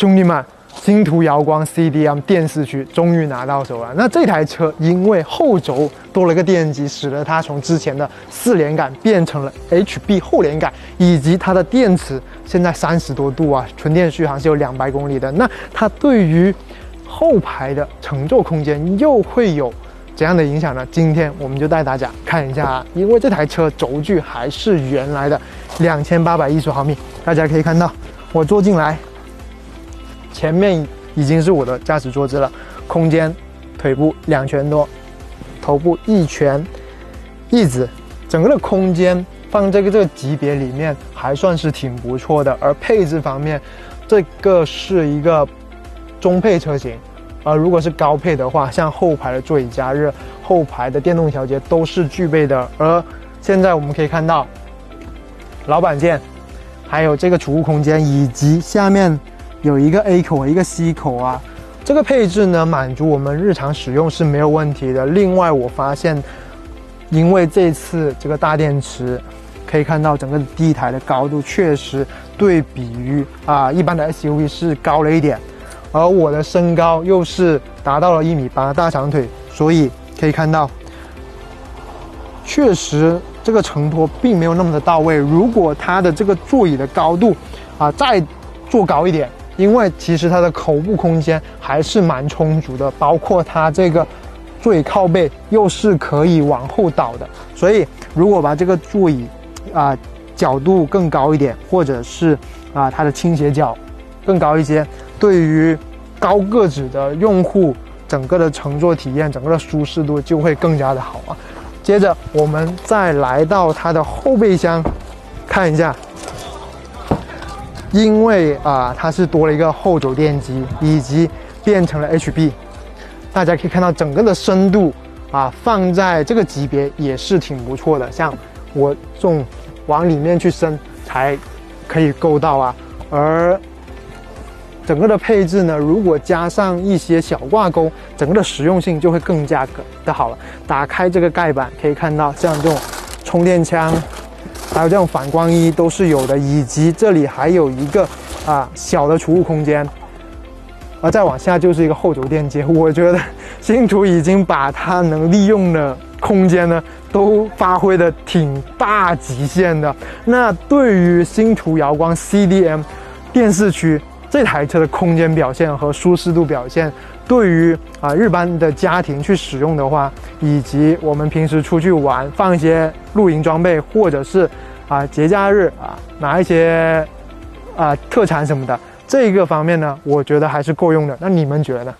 兄弟们，星途瑶光 CDM 电四驱终于拿到手了。那这台车因为后轴多了个电机，使得它从之前的四连杆变成了 HB 后连杆，以及它的电池现在三十多度啊，纯电续航是有两百公里的。那它对于后排的乘坐空间又会有怎样的影响呢？今天我们就带大家看一下啊，因为这台车轴距还是原来的两千八百一十毫米，大家可以看到我坐进来。前面已经是我的驾驶坐姿了，空间，腿部两拳多，头部一拳，椅子，整个的空间放这个这个级别里面还算是挺不错的。而配置方面，这个是一个中配车型，而如果是高配的话，像后排的座椅加热、后排的电动调节都是具备的。而现在我们可以看到，老板键，还有这个储物空间以及下面。有一个 A 口，一个 C 口啊，这个配置呢，满足我们日常使用是没有问题的。另外，我发现，因为这次这个大电池，可以看到整个地台的高度确实对比于啊一般的 SUV 是高了一点，而我的身高又是达到了一米八大长腿，所以可以看到，确实这个承托并没有那么的到位。如果它的这个座椅的高度啊再做高一点。因为其实它的口部空间还是蛮充足的，包括它这个座椅靠背又是可以往后倒的，所以如果把这个座椅啊角度更高一点，或者是啊它的倾斜角更高一些，对于高个子的用户，整个的乘坐体验、整个的舒适度就会更加的好啊。接着我们再来到它的后备箱，看一下。因为啊，它是多了一个后轴电机，以及变成了 HB，大家可以看到整个的深度啊，放在这个级别也是挺不错的。像我这种往里面去伸才可以够到啊。而整个的配置呢，如果加上一些小挂钩，整个的实用性就会更加的好了。打开这个盖板，可以看到像这种充电枪。还有这种反光衣都是有的，以及这里还有一个啊小的储物空间，而再往下就是一个后轴电机。我觉得星途已经把它能利用的空间呢都发挥的挺大极限的。那对于星途瑶光 CDM 电四驱这台车的空间表现和舒适度表现，对于啊日班的家庭去使用的话，以及我们平时出去玩放一些露营装备，或者是啊节假日啊拿一些啊特产什么的，这个方面呢，我觉得还是够用的。那你们觉得呢？